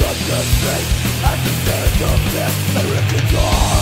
Not the same as the death of this American dog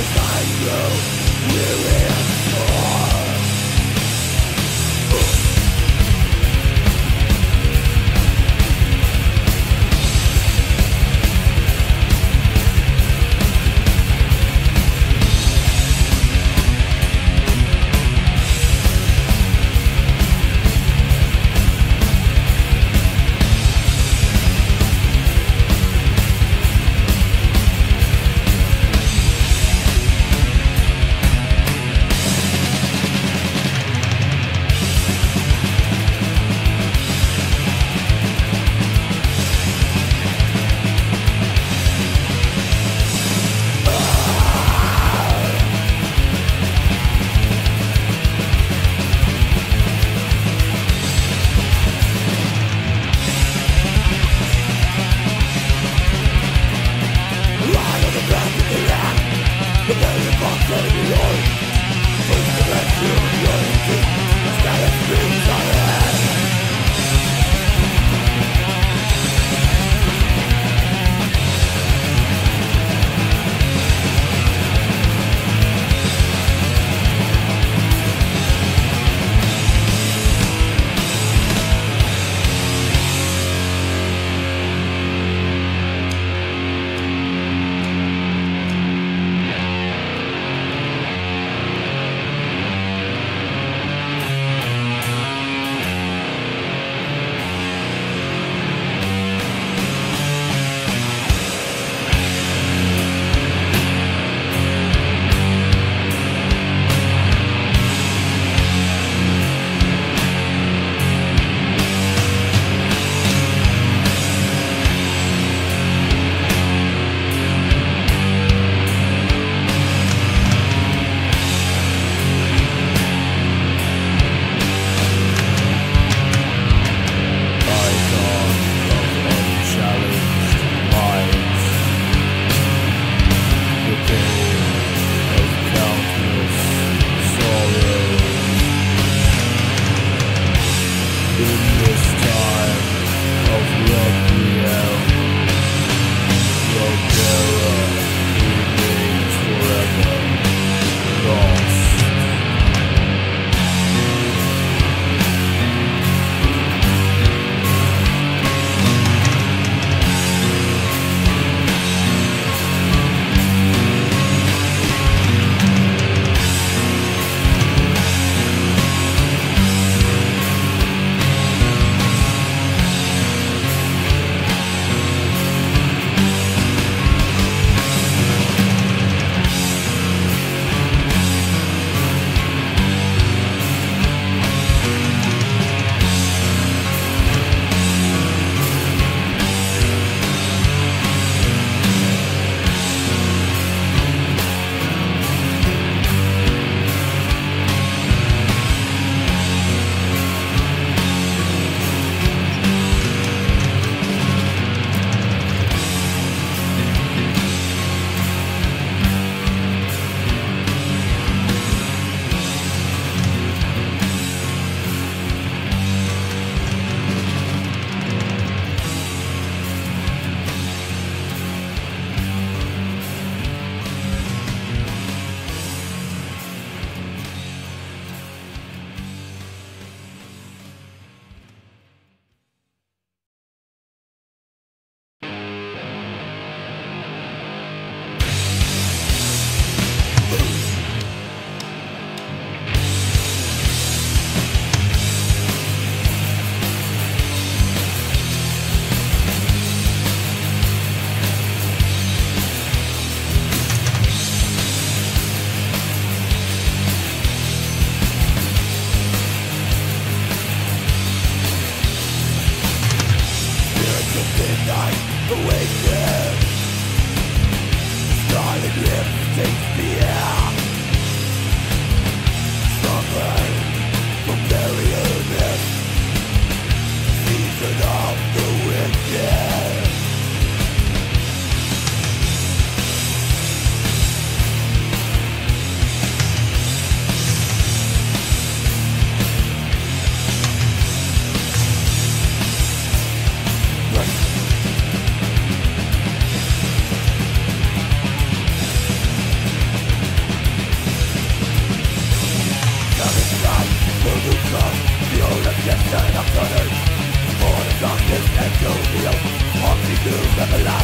It's not you, you is for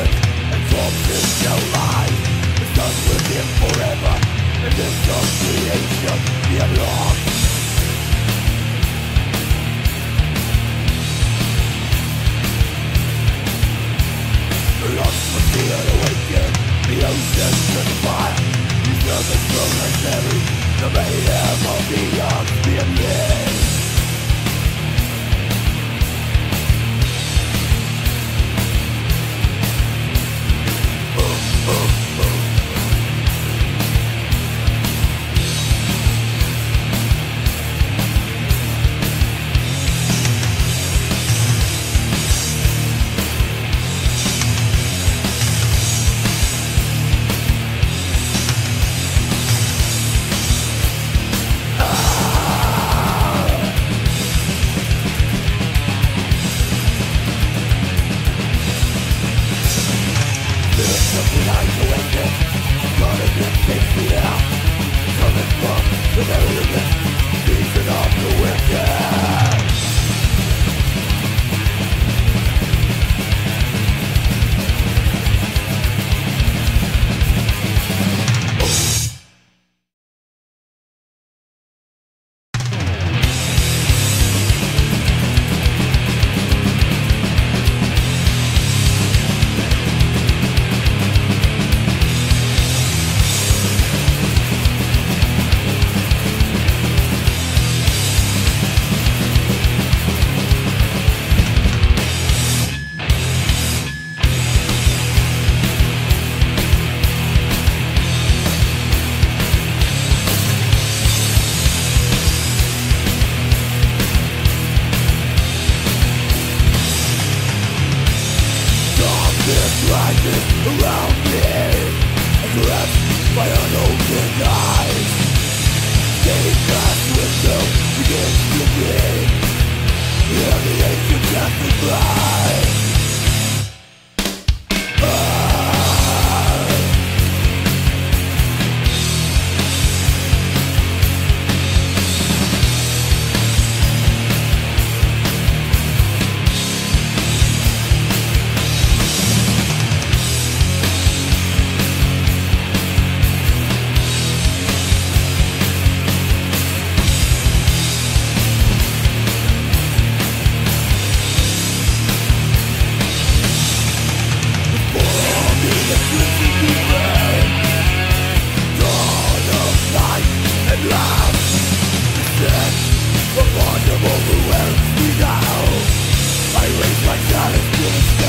and from this new life is done with him forever. And this your creation we have lost Lost for fear awakened. The ocean to the fire. You servants as the necessary the mayhem of the young, the everywhere we go I raise my God